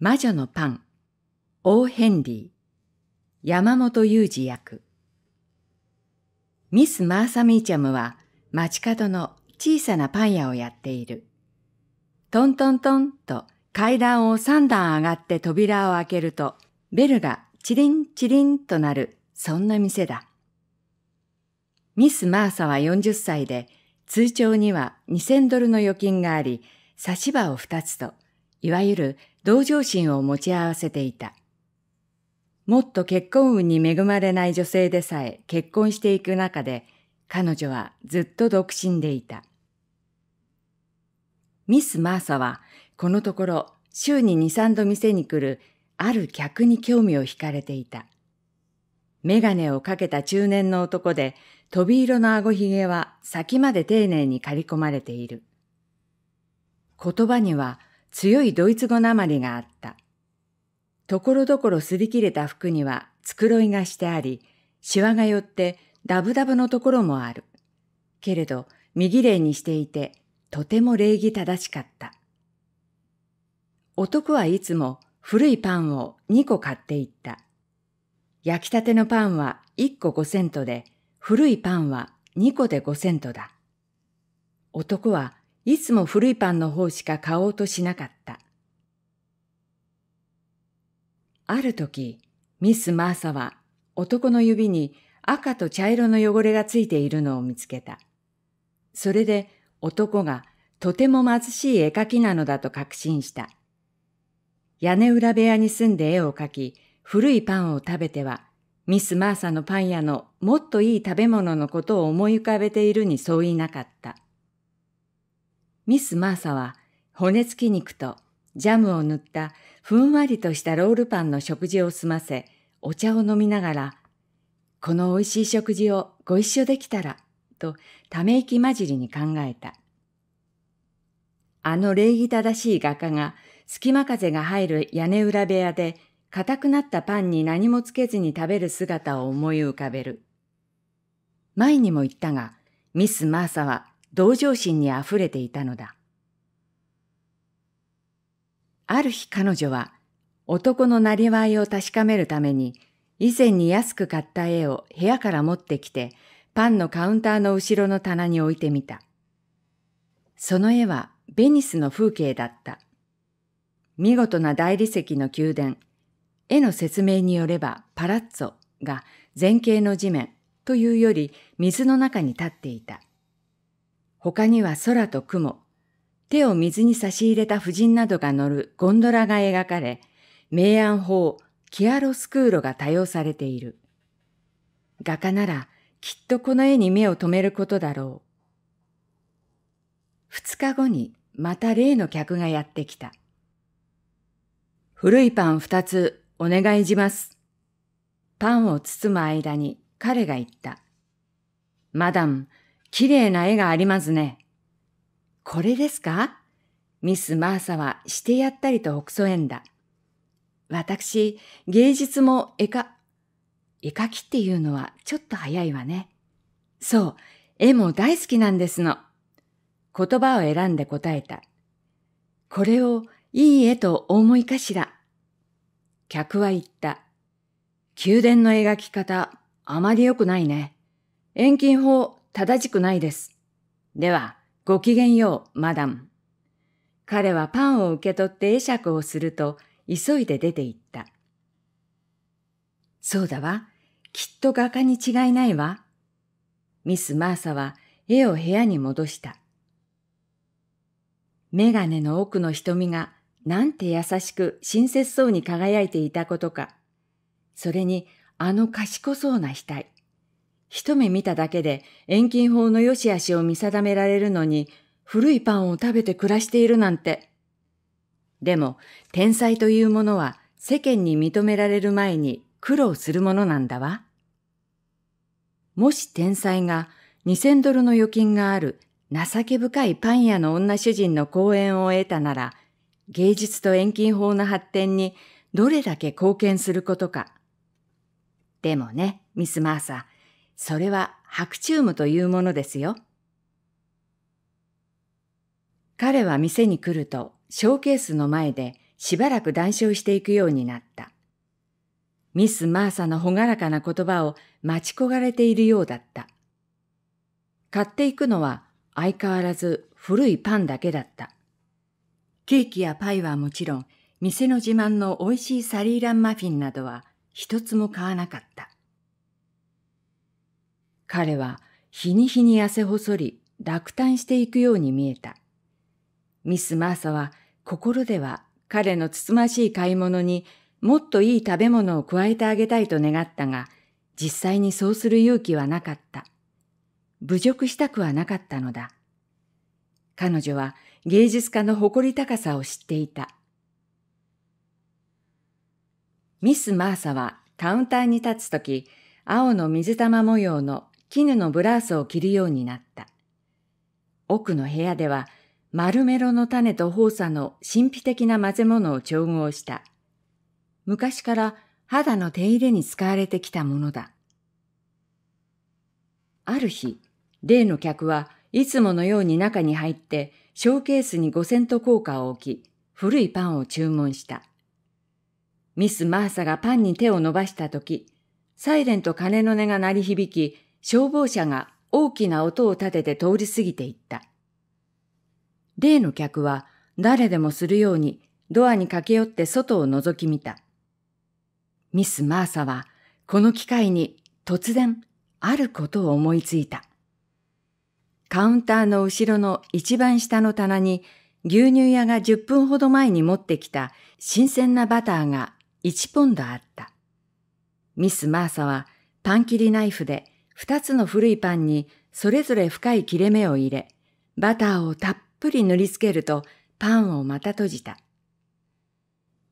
魔女のパン、オー・ヘンリー、山本裕二役。ミス・マーサ・ミーチャムは街角の小さなパン屋をやっている。トントントンと階段を三段上がって扉を開けると、ベルがチリンチリンとなる、そんな店だ。ミス・マーサは40歳で、通帳には2000ドルの預金があり、差し歯を2つと、いわゆる同情心を持ち合わせていた。もっと結婚運に恵まれない女性でさえ結婚していく中で、彼女はずっと独身でいた。ミス・マーサは、このところ週に2、3度店に来るある客に興味を惹かれていた。メガネをかけた中年の男で、飛び色の顎ひげは先まで丁寧に刈り込まれている。言葉には強いドイツ語なまりがあった。ところどころ擦り切れた服には繕いがしてあり、シワが寄ってダブダブのところもある。けれど、右霊にしていて、とても礼儀正しかった。男はいつも古いパンを2個買っていった。焼きたてのパンは1個5セントで、古いパンは2個で5セントだ。男はいつも古いパンの方しか買おうとしなかった。ある時、ミス・マーサは男の指に赤と茶色の汚れがついているのを見つけた。それで男がとても貧しい絵描きなのだと確信した。屋根裏部屋に住んで絵を描き、古いパンを食べては、ミス・マーサのパン屋のもっといい食べ物のことを思い浮かべているにそう言いなかった。ミス・マーサは骨付き肉とジャムを塗ったふんわりとしたロールパンの食事を済ませ、お茶を飲みながら、この美味しい食事をご一緒できたら、とため息混じりに考えた。あの礼儀正しい画家が隙間風が入る屋根裏部屋で硬くなったパンに何もつけずに食べる姿を思い浮かべる。前にも言ったが、ミス・マーサは同情心に溢れていたのだ。ある日彼女は男のなりわいを確かめるために以前に安く買った絵を部屋から持ってきてパンのカウンターの後ろの棚に置いてみた。その絵はベニスの風景だった。見事な大理石の宮殿、絵の説明によればパラッツォが前景の地面というより水の中に立っていた。他には空と雲、手を水に差し入れた婦人などが乗るゴンドラが描かれ、明暗法、キアロスクーロが多用されている。画家ならきっとこの絵に目を留めることだろう。二日後にまた例の客がやってきた。古いパン二つお願いします。パンを包む間に彼が言った。マダム、綺麗な絵がありますね。これですか？ミス・マーサはしてやったりと北総園だ。私、芸術も絵か、絵描きっていうのはちょっと早いわね。そう、絵も大好きなんですの。言葉を選んで答えた。これをいい絵とお思いかしら？客は言った。宮殿の描き方、あまり良くないね。遠近法、正しくないです。では、ごきげんよう、マダム。彼はパンを受け取って会釈をすると、急いで出て行った。そうだわ。きっと画家に違いないわ。ミス・マーサは絵を部屋に戻した。メガネの奥の瞳がなんて優しく親切そうに輝いていたことか。それにあの賢そうな額。一目見ただけで遠近法の良し悪しを見定められるのに、古いパンを食べて暮らしているなんて。でも、天才というものは世間に認められる前に苦労するものなんだわ。もし天才が2000ドルの預金がある情け深いパン屋の女主人の講演を得たなら、芸術と遠近法の発展にどれだけ貢献することか。でもね、ミス・マーサ、それは白チュームというものですよ。彼は店に来ると、ショーケースの前でしばらく談笑していくようになった。ミス・マーサの朗らかな言葉を待ち焦がれているようだった。買っていくのは相変わらず古いパンだけだった。ケーキやパイはもちろん、店の自慢の美味しいサリーランマフィンなどは一つも買わなかった。彼は日に日に痩せ細り落胆していくように見えた。ミス・マーサは心では彼のつつましい買い物にもっといい食べ物を加えてあげたいと願ったが、実際にそうする勇気はなかった。侮辱したくはなかったのだ。彼女は芸術家の誇り高さを知っていた。ミス・マーサはカウンターに立つとき、青の水玉模様の絹のブラウスを着るようになった。奥の部屋では、丸メロの種とホウサの神秘的な混ぜ物を調合した。昔から肌の手入れに使われてきたものだ。ある日、例の客はいつものように中に入ってショーケースに五セント硬貨を置き、古いパンを注文した。ミス・マーサがパンに手を伸ばしたとき、サイレンと鐘の音が鳴り響き、消防車が大きな音を立てて通り過ぎていった。例の客は誰でもするようにドアに駆け寄って外を覗き見た。ミス・マーサはこの機会に突然あることを思いついた。カウンターの後ろの一番下の棚に牛乳屋が10分ほど前に持ってきた新鮮なバターが1ポンドあった。ミス・マーサはパン切りナイフで2つの古いパンにそれぞれ深い切れ目を入れ、バターをたっぷり塗りつけるとパンをまた閉じた。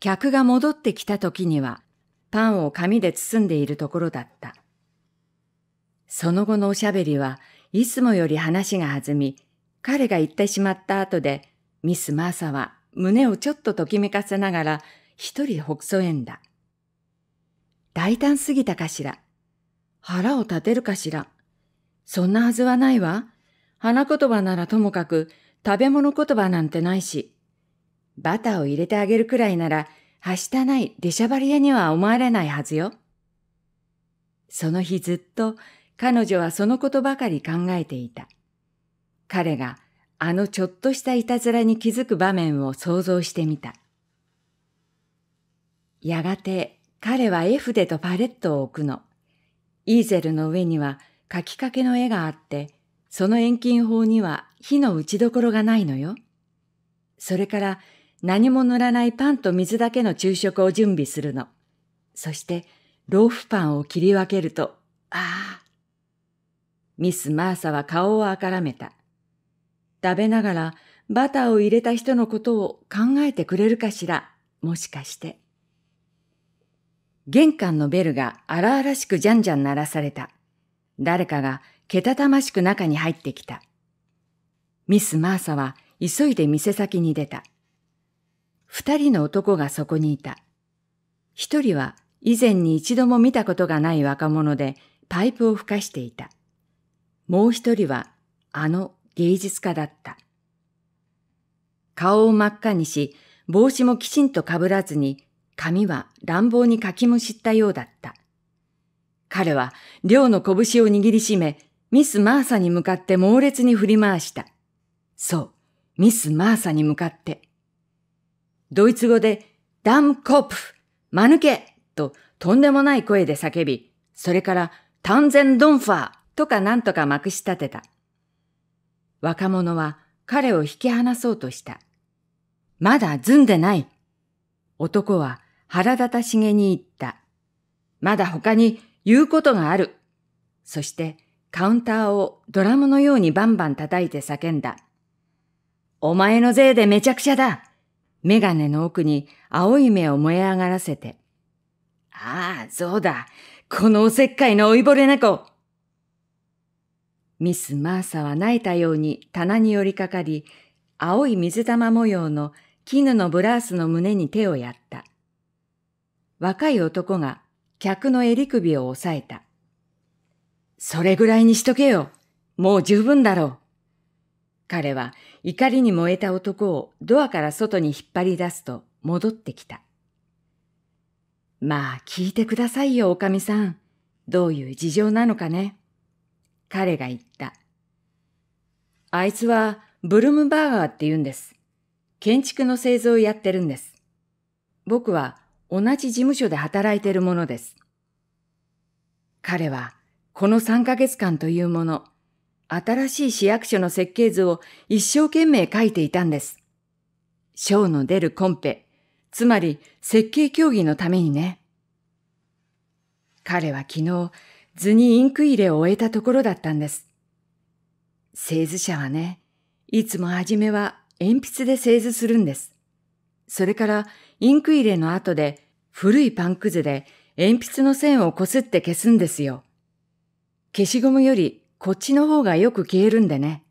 客が戻ってきた時にはパンを紙で包んでいるところだった。その後のおしゃべりはいつもより話が弾み、彼が言ってしまった後で、ミス・マーサは胸をちょっとときめかせながら一人ほくそえんだ。大胆すぎたかしら。腹を立てるかしら。そんなはずはないわ。花言葉ならともかく食べ物言葉なんてないし。バターを入れてあげるくらいなら、はしたない出しゃばり屋には思われないはずよ。その日ずっと彼女はそのことばかり考えていた。彼があのちょっとしたいたずらに気づく場面を想像してみた。やがて彼は絵筆とパレットを置くの。イーゼルの上には書きかけの絵があって、その遠近法には火の打ちどころがないのよ。それから何も塗らないパンと水だけの昼食を準備するの。そしてローフパンを切り分けると、ああ。ミス・マーサは顔をあからめた。食べながらバターを入れた人のことを考えてくれるかしら、もしかして。玄関のベルが荒々しくじゃんじゃん鳴らされた。誰かがけたたましく中に入ってきた。ミス・マーサは急いで店先に出た。二人の男がそこにいた。一人は以前に一度も見たことがない若者でパイプを吹かしていた。もう一人はあの芸術家だった。顔を真っ赤にし、帽子もきちんとかぶらずに、髪は乱暴にかきむしったようだった。彼は両の拳を握りしめ、ミス・マーサに向かって猛烈に振り回した。そう、ミス・マーサに向かって。ドイツ語で、ダムコップ、間抜けととんでもない声で叫び、それからタンゼンドンファーとかなんとかまくし立てた。若者は彼を引き離そうとした。まだずんでない。男は腹立たしげに言った。まだ他に言うことがある。そしてカウンターをドラムのようにバンバン叩いて叫んだ。お前のせいでめちゃくちゃだ。メガネの奥に青い目を燃え上がらせて。ああ、そうだ。このおせっかいの老いぼれ猫。ミス・マーサは泣いたように棚に寄りかかり、青い水玉模様の絹のブラウスの胸に手をやった。若い男が客の襟首を押さえた。それぐらいにしとけよ。もう十分だろう。彼は怒りに燃えた男をドアから外に引っ張り出すと、戻ってきた。まあ聞いてくださいよ、おかみさん。どういう事情なのかね。彼が言った。あいつはブルームバーガーって言うんです。建築の製造をやってるんです。僕は同じ事務所で働いているものです。彼はこの3ヶ月間というもの、新しい市役所の設計図を一生懸命書いていたんです。賞の出るコンペ、つまり設計競技のためにね。彼は昨日図にインク入れを終えたところだったんです。製図者はね、いつもはじめは鉛筆で製図するんです。それからインク入れの後で古いパンくずで鉛筆の線をこすって消すんですよ。消しゴムよりこっちの方がよく消えるんでね。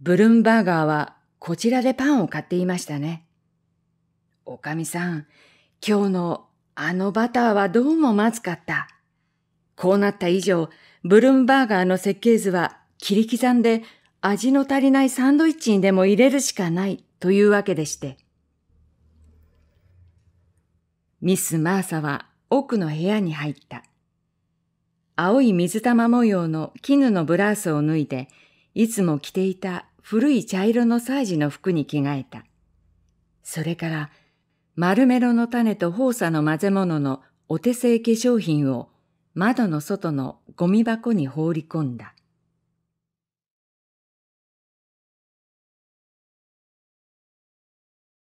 ブルンバーガーはこちらでパンを買っていましたね。おかみさん、今日のあのバターはどうもまずかった。こうなった以上、ブルンバーガーの設計図は切り刻んで味の足りないサンドイッチにでも入れるしかないというわけでして。ミス・マーサは奥の部屋に入った。青い水玉模様の絹のブラウスを脱いで、いつも着ていた古い茶色のサージの服に着替えた。それから、丸メロの種とホーサの混ぜ物のお手製化粧品を窓の外のゴミ箱に放り込んだ。